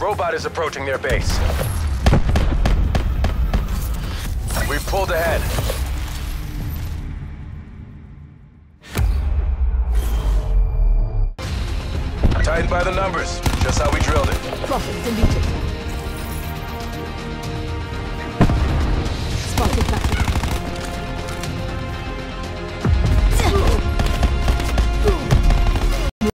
robot is approaching their base. We've pulled ahead. Tightened by the numbers, just how we drilled it.